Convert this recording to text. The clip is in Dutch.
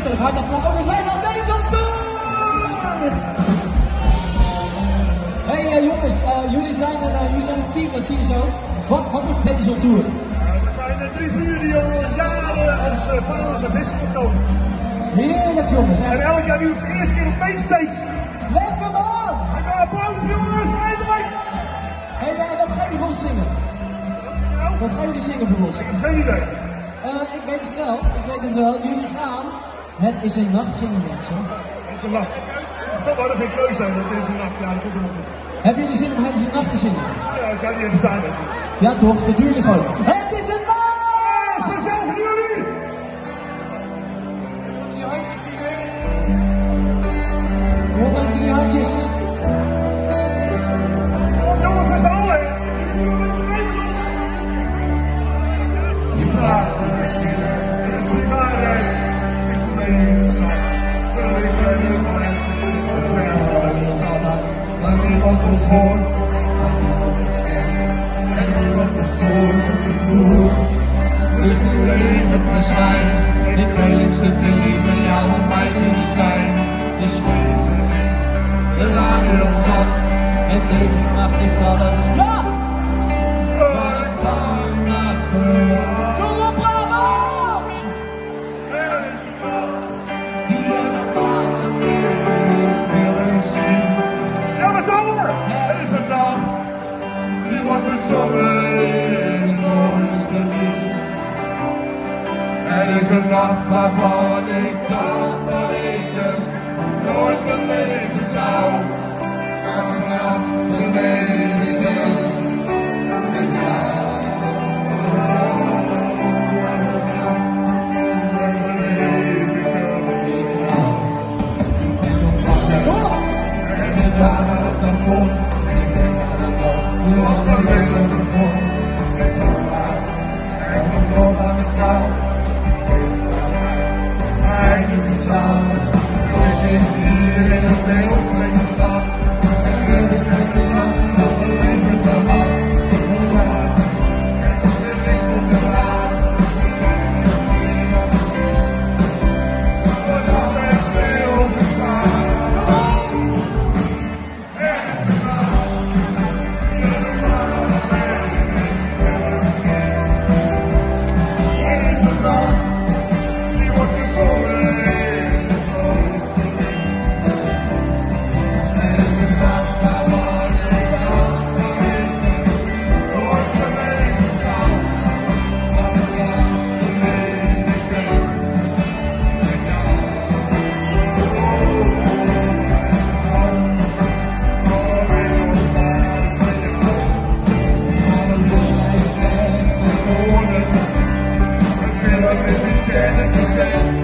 verschrikkelijk hard applaus. Er zijn al deze tour! Hey uh, jongens, uh, jullie, zijn een, uh, jullie zijn een team, dat zie je zo. Wat, wat is deze tour? we zijn de drie vrienden die al jaren als vaders en vissen komen. Heerlijk jongens. En elk jaar nu voor de eerste keer op mainstage. Lekker man! En een applaus jongens, eindelijk! Hé, hey, wat gaan jullie voor ons zingen? Wat gaan jullie zingen voor ons? Ik heb geen idee. Ik weet het wel, ik weet het wel. Jullie gaan Het is een nacht zingen mensen. Het is een nacht. Oh, dat is een keuze dan, het is een nacht. Ja, dat komt helemaal goed. Hebben jullie zin om Het is een nacht te zingen? Ja, als jij niet even zijn bent. Ja toch, natuurlijk gewoon. Ons hoort, waar niemand ons kent. En niemand ons stoort op de vloer. Een lege fles wijn, dit kleine stukje liefde jou en mij kunnen zijn. De sfeer, de radio zat, en deze nacht heeft alles. Ja! Wat ik vannacht verwacht. Bezongen in. Er is een nacht waarvan ik dacht dat ik hem nooit beleven zou. Vannacht beleef and like you said.